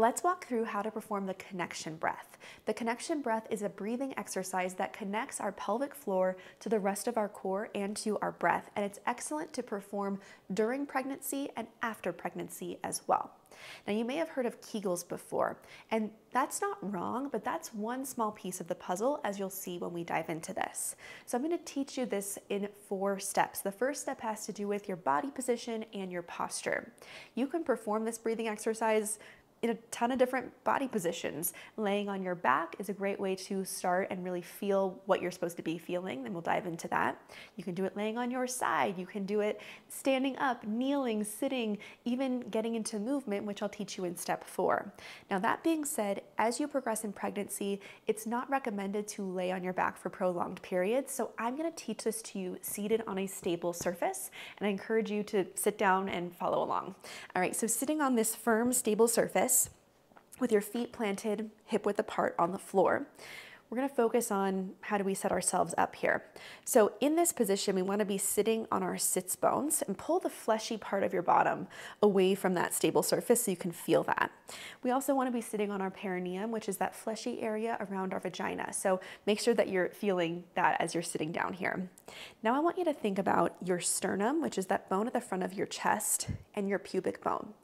Let's walk through how to perform the connection breath. The connection breath is a breathing exercise that connects our pelvic floor to the rest of our core and to our breath, and it's excellent to perform during pregnancy and after pregnancy as well. Now, you may have heard of Kegels before, and that's not wrong, but that's one small piece of the puzzle, as you'll see when we dive into this. So, I'm going to teach you this in four steps. The first step has to do with your body position and your posture. You can perform this breathing exercise in a ton of different body positions. Laying on your back is a great way to start and really feel what you're supposed to be feeling, and we'll dive into that. You can do it laying on your side, you can do it standing up, kneeling, sitting, even getting into movement, which I'll teach you in step four. Now, that being said, as you progress in pregnancy, it's not recommended to lay on your back for prolonged periods, so I'm gonna teach this to you seated on a stable surface, and I encourage you to sit down and follow along. All right, so sitting on this firm, stable surface, with your feet planted hip width apart on the floor. We're gonna focus on how do we set ourselves up here. So in this position, we wanna be sitting on our sits bones and pull the fleshy part of your bottom away from that stable surface so you can feel that. We also wanna be sitting on our perineum, which is that fleshy area around our vagina. So make sure that you're feeling that as you're sitting down here. Now I want you to think about your sternum, which is that bone at the front of your chest, and your pubic bone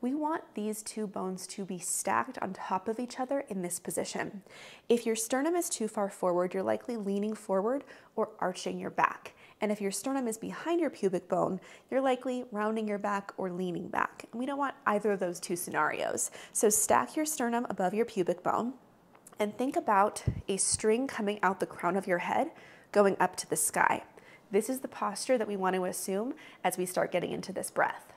we want these two bones to be stacked on top of each other in this position. If your sternum is too far forward, you're likely leaning forward or arching your back. And if your sternum is behind your pubic bone, you're likely rounding your back or leaning back. And we don't want either of those two scenarios. So stack your sternum above your pubic bone and think about a string coming out the crown of your head going up to the sky. This is the posture that we want to assume as we start getting into this breath.